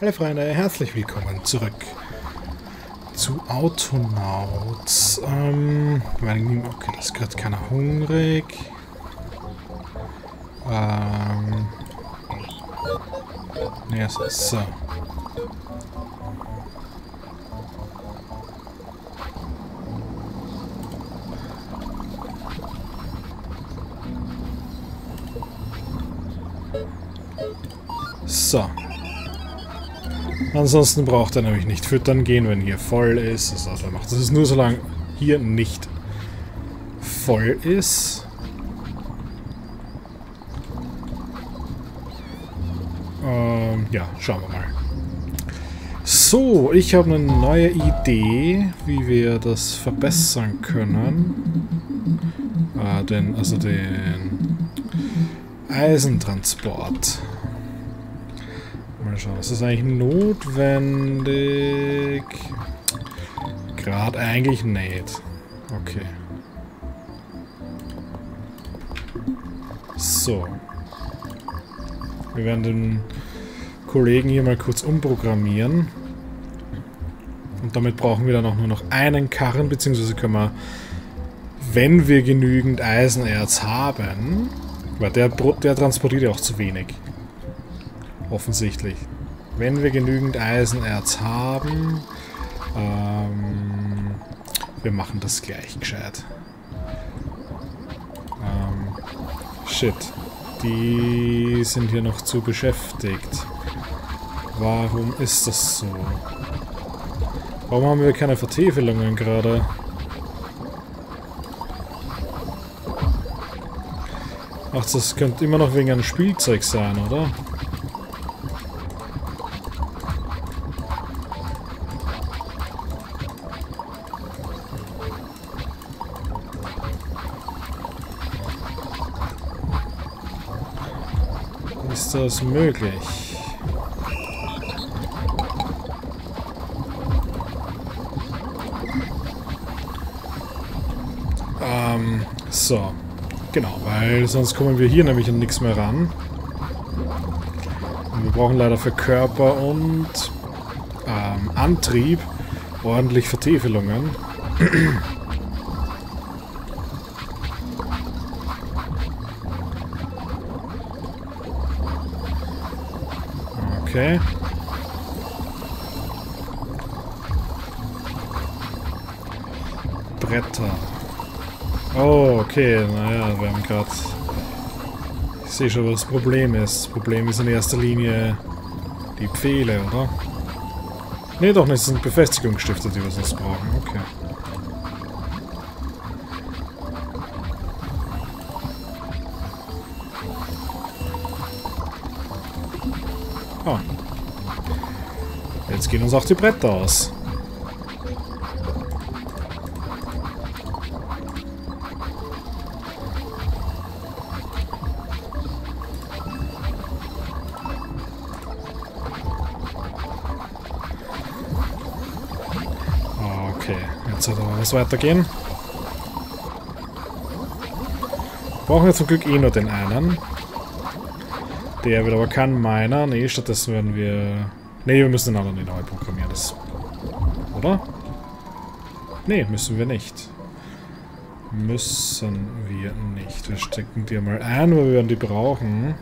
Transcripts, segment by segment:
Hallo Freunde, herzlich willkommen zurück zu Autonauts. Ähm, okay, das ist gerade keiner hungrig. Ähm, ne, so. So. Ansonsten braucht er nämlich nicht füttern gehen, wenn hier voll ist. Das, also macht. das ist nur solange hier nicht voll ist. Ähm, ja, schauen wir mal. So, ich habe eine neue Idee, wie wir das verbessern können. Äh, den, also den Eisentransport. Mal schauen, ist das eigentlich notwendig? Gerade eigentlich nicht. Okay. So. Wir werden den Kollegen hier mal kurz umprogrammieren. Und damit brauchen wir dann auch nur noch einen Karren, beziehungsweise können wir, wenn wir genügend Eisenerz haben, weil der, der transportiert ja auch zu wenig. Offensichtlich. Wenn wir genügend Eisenerz haben, ähm, wir machen das gleich gescheit. Ähm, shit. Die sind hier noch zu beschäftigt. Warum ist das so? Warum haben wir keine Vertäfelungen gerade? Ach, das könnte immer noch wegen einem Spielzeug sein, oder? Das möglich? Ähm, so. Genau, weil sonst kommen wir hier nämlich an nichts mehr ran. Und wir brauchen leider für Körper und ähm, Antrieb ordentlich Vertäfelungen. Okay. Bretter. Oh, okay. Naja, wir haben gerade... Ich sehe schon, was das Problem ist. Das Problem ist in erster Linie die Pfähle, oder? Ne, doch nicht. Es sind Befestigungsstifte, die wir sonst brauchen. Okay. Oh. Jetzt gehen uns auch die Bretter aus. Okay, jetzt soll aber was weitergehen. Brauchen wir zum Glück eh nur den einen. Der wird aber kein meiner. Nee, stattdessen werden wir... Nee, wir müssen den anderen neu programmieren. Das... Oder? Nee, müssen wir nicht. Müssen wir nicht. Wir stecken die mal ein, weil wir werden die brauchen.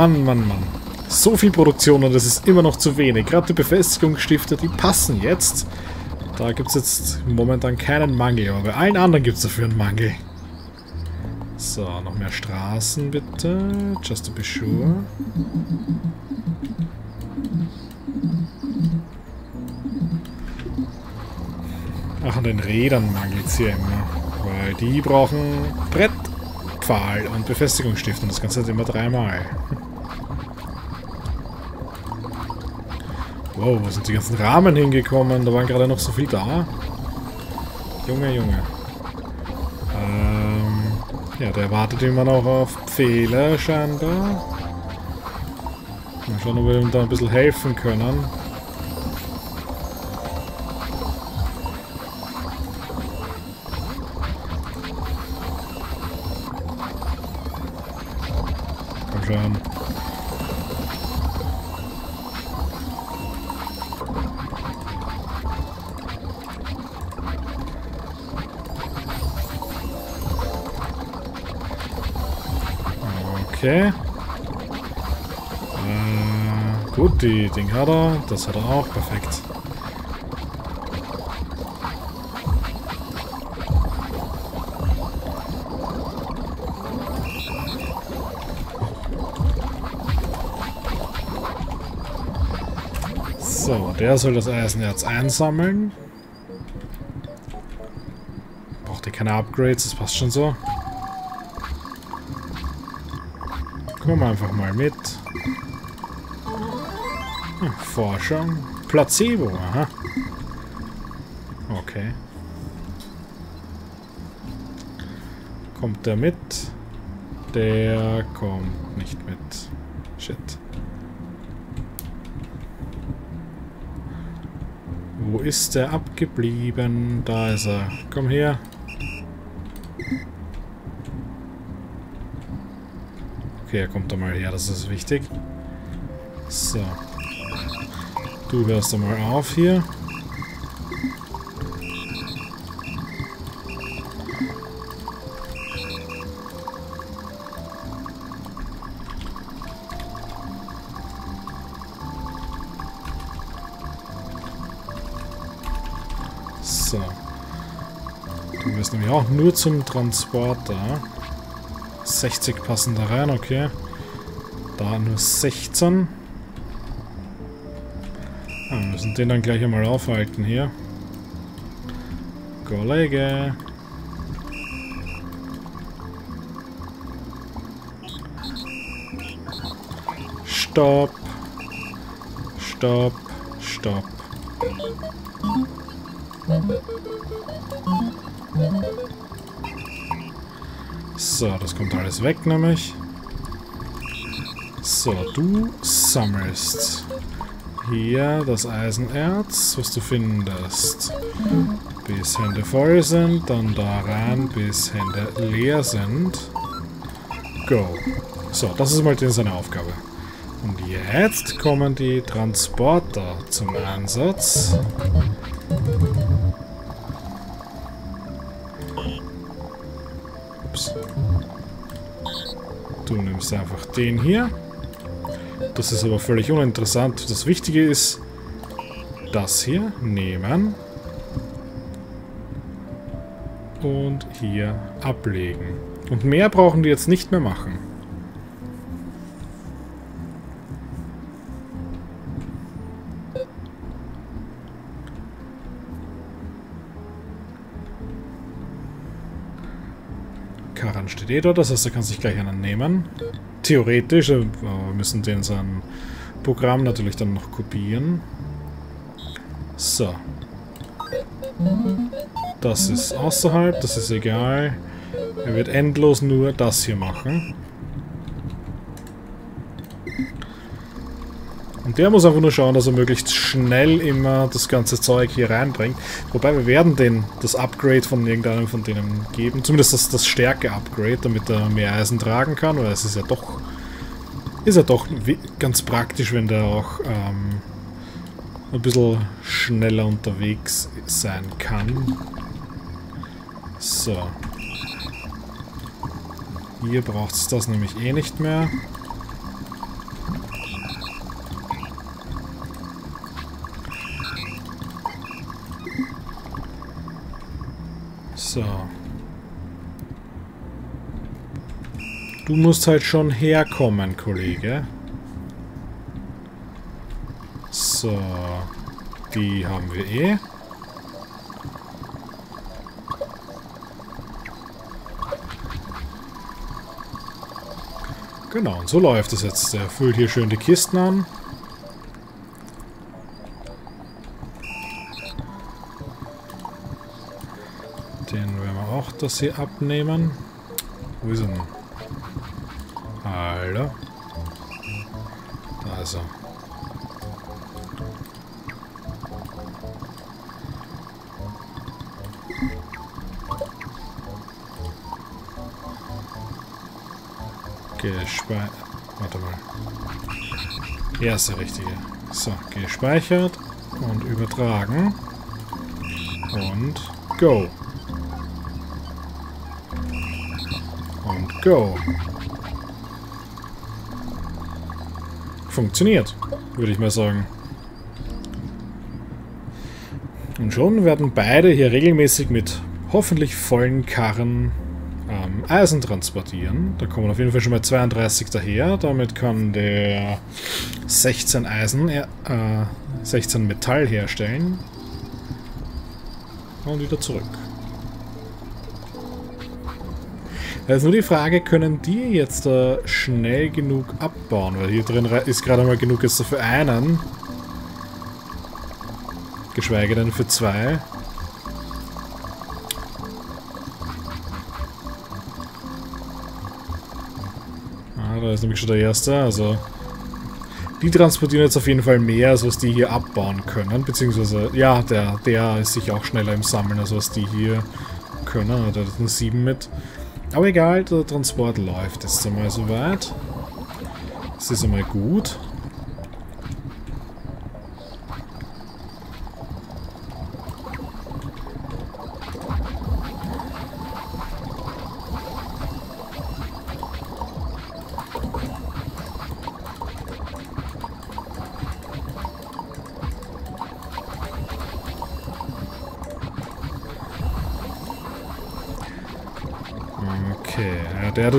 Mann, Mann, Mann. So viel Produktion und das ist immer noch zu wenig. Gerade die Befestigungsstifte, die passen jetzt. Da gibt es jetzt momentan keinen Mangel, aber bei allen anderen gibt es dafür einen Mangel. So, noch mehr Straßen bitte. Just to be sure. Ach, an den Rädern mangelt es hier immer. Weil die brauchen Brettpfahl und Befestigungsstift und das Ganze halt immer dreimal. Wow, wo sind die ganzen Rahmen hingekommen? Da waren gerade noch so viel da. Junge, Junge. Ähm, ja, der wartet immer noch auf Pfähle scheinbar. Mal schauen, ob wir ihm da ein bisschen helfen können. Komm schon. Okay. Äh, gut, die Ding hat er. Das hat er auch. Perfekt. So, der soll das Eisenerz einsammeln. Braucht ihr keine Upgrades, das passt schon so. Komm einfach mal mit. Hm, Forschung. Placebo, aha. Okay. Kommt der mit? Der kommt nicht mit. Shit. Wo ist der abgeblieben? Da ist er. Komm her. Okay, er kommt mal her, das ist wichtig. So. Du hörst einmal auf hier. So. Du wirst nämlich auch nur zum Transporter. 60 passen da rein, okay. Da nur 16. Ah, wir müssen den dann gleich einmal aufhalten hier. Kollege. Stopp. Stopp. Stopp. So, das kommt alles weg nämlich. So, du sammelst hier das Eisenerz, was du findest. Bis Hände voll sind, dann da rein, bis Hände leer sind. Go. So, das ist mal seine Aufgabe. Und jetzt kommen die Transporter zum Einsatz. Du nimmst einfach den hier. Das ist aber völlig uninteressant. Das Wichtige ist, das hier nehmen und hier ablegen. Und mehr brauchen die jetzt nicht mehr machen. Karan steht eh dort, das heißt, er kann sich gleich einen nehmen. Theoretisch, aber wir müssen den sein Programm natürlich dann noch kopieren. So. Das ist außerhalb, das ist egal. Er wird endlos nur das hier machen. Und der muss einfach nur schauen, dass er möglichst schnell immer das ganze Zeug hier reinbringt. Wobei wir werden den das Upgrade von irgendeinem von denen geben. Zumindest das, das Stärke-Upgrade, damit er mehr Eisen tragen kann, weil es ist ja doch ist ja doch ganz praktisch, wenn der auch ähm, ein bisschen schneller unterwegs sein kann. So. Hier braucht es das nämlich eh nicht mehr. So. Du musst halt schon herkommen, Kollege. So. Die haben wir eh. Genau, und so läuft es jetzt. Er füllt hier schön die Kisten an. Das hier abnehmen. Wo ist er denn? Alter. Da also. Gespeichert. Warte mal. Erste richtige. So, gespeichert und übertragen. Und go. Und go. Funktioniert, würde ich mal sagen. Und schon werden beide hier regelmäßig mit hoffentlich vollen Karren ähm, Eisen transportieren. Da kommen auf jeden Fall schon mal 32 daher. Damit kann der 16 Eisen, äh, 16 Metall herstellen. Und wieder zurück. Da ist nur die Frage, können die jetzt da schnell genug abbauen? Weil hier drin ist gerade mal genug jetzt für einen. Geschweige denn für zwei. da ist nämlich schon der erste, also... Die transportieren jetzt auf jeden Fall mehr, als was die hier abbauen können, beziehungsweise, ja, der, der ist sich auch schneller im Sammeln, als was die hier können, der hat nur 7 mit. Aber egal, der Transport läuft jetzt einmal soweit. Das ist einmal gut.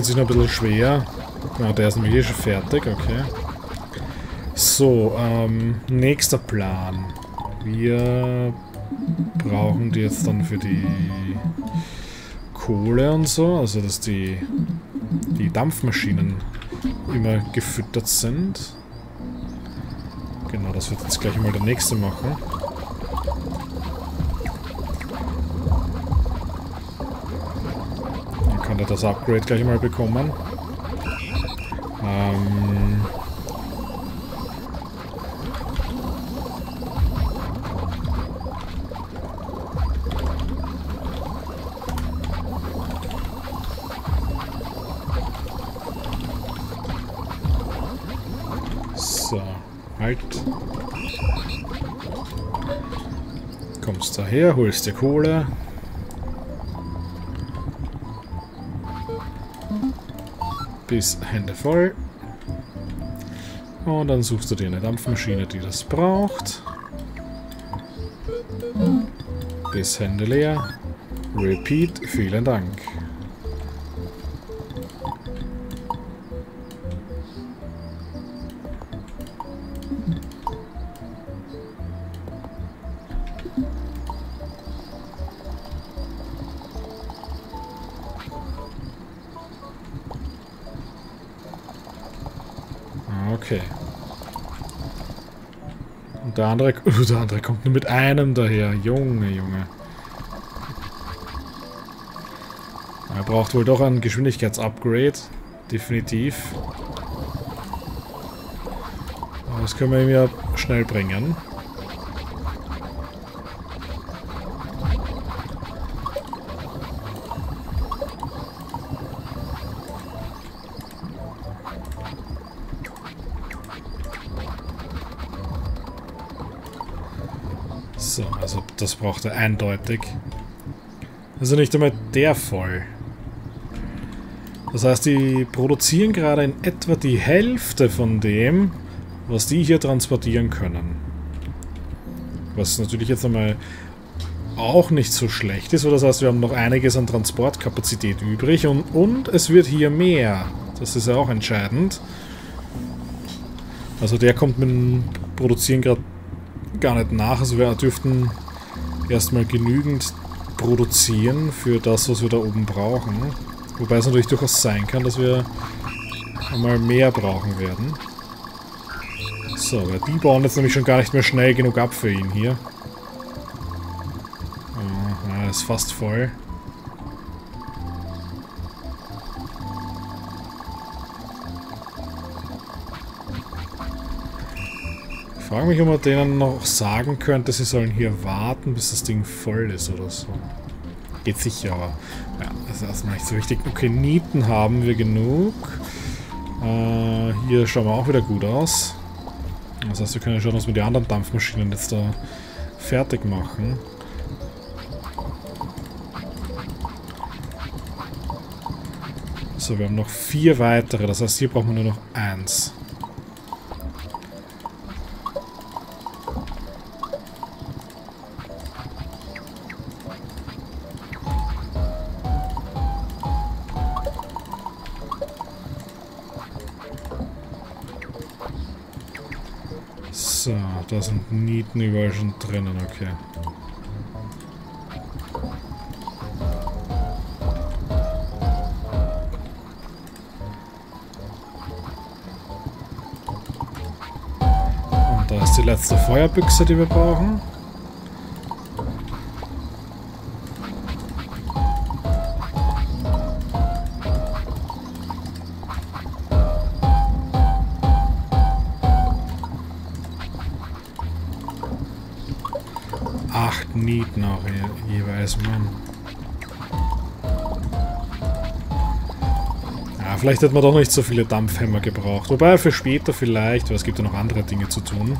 Tut sich noch ein bisschen schwer. Ah, der ist nämlich hier schon fertig, okay. So, ähm, nächster Plan. Wir brauchen die jetzt dann für die Kohle und so, also dass die, die Dampfmaschinen immer gefüttert sind. Genau, das wird jetzt gleich mal der nächste machen. Wir das Upgrade gleich mal bekommen. Ähm so, halt. Kommst daher, holst dir Kohle. Bis Hände voll. Und dann suchst du dir eine Dampfmaschine, die das braucht. Bis Hände leer. Repeat, vielen Dank. Okay. Und der andere, uh, der andere kommt nur mit einem daher. Junge, Junge. Er braucht wohl doch ein Geschwindigkeitsupgrade. Definitiv. Aber das können wir ihm ja schnell bringen. So, also das braucht er eindeutig. Also nicht einmal der voll. Das heißt, die produzieren gerade in etwa die Hälfte von dem, was die hier transportieren können. Was natürlich jetzt einmal auch nicht so schlecht ist. Das heißt, wir haben noch einiges an Transportkapazität übrig und, und es wird hier mehr. Das ist ja auch entscheidend. Also der kommt mit dem Produzieren gerade gar nicht nach. Also wir dürften erstmal genügend produzieren für das, was wir da oben brauchen. Wobei es natürlich durchaus sein kann, dass wir einmal mehr brauchen werden. So, weil die bauen jetzt nämlich schon gar nicht mehr schnell genug ab für ihn hier. Oh, ist fast voll. Frage mich, ob man denen noch sagen könnte, sie sollen hier warten, bis das Ding voll ist oder so. Geht sicher, aber ja, das ist erstmal nicht so wichtig. Okay, Nieten haben wir genug. Äh, hier schauen wir auch wieder gut aus. Das heißt, wir können schon was mit den anderen Dampfmaschinen jetzt da fertig machen. So, wir haben noch vier weitere. Das heißt, hier brauchen wir nur noch eins. Da sind Nieten überall schon drinnen, okay. Und da ist die letzte Feuerbüchse, die wir brauchen. Vielleicht hätte man doch nicht so viele Dampfhämmer gebraucht. Wobei für später vielleicht, weil es gibt ja noch andere Dinge zu tun.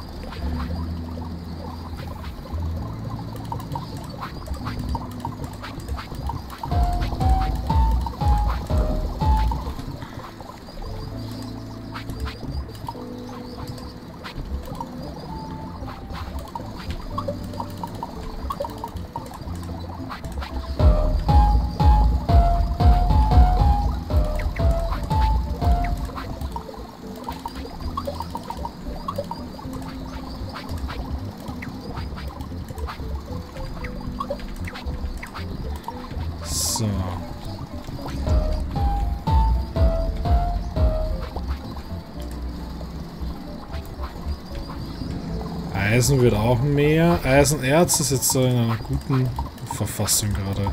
Eisen wird auch mehr. Eisenerz ist jetzt in einer guten Verfassung gerade.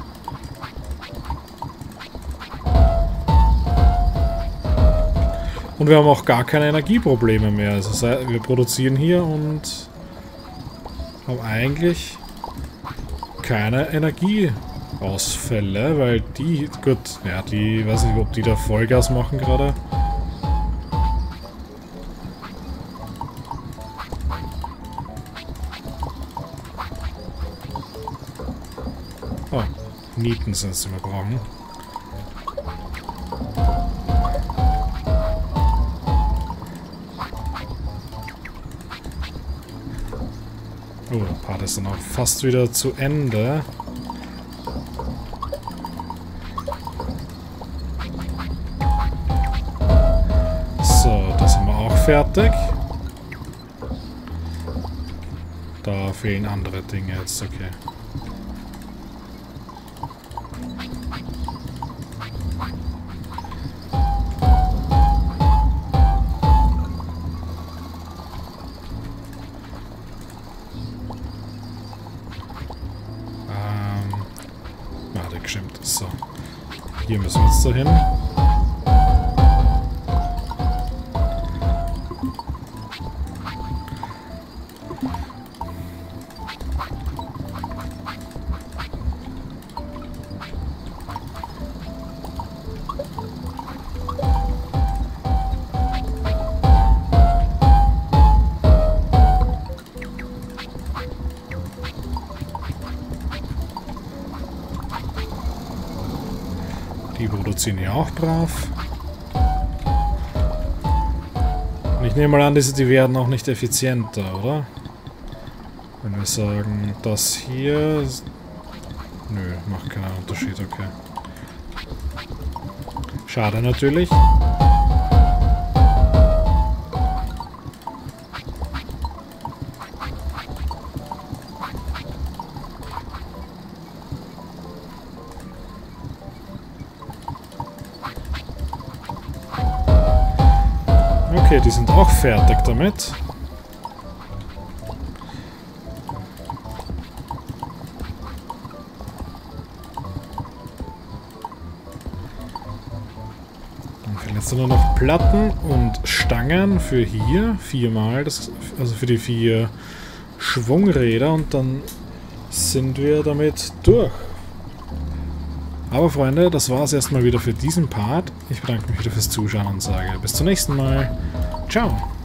Und wir haben auch gar keine Energieprobleme mehr. Also wir produzieren hier und haben eigentlich keine Energieausfälle, weil die, gut, ja, die, weiß nicht, ob die da Vollgas machen gerade. Oh, Nieten sind es, die wir brauchen. Oh, der Part ist dann auch fast wieder zu Ende. So, das haben wir auch fertig. Da fehlen andere Dinge jetzt, okay. Hier müssen Die produzieren ja auch brav. Und ich nehme mal an, diese, die werden auch nicht effizienter, oder? Wenn wir sagen, das hier... Nö, macht keinen Unterschied, okay. Schade natürlich. Okay, die sind auch fertig damit. Jetzt Jetzt nur noch Platten und Stangen für hier. Viermal, das, also für die vier Schwungräder und dann sind wir damit durch. Aber Freunde, das war es erstmal wieder für diesen Part. Ich bedanke mich wieder fürs Zuschauen und sage bis zum nächsten Mal. Ciao.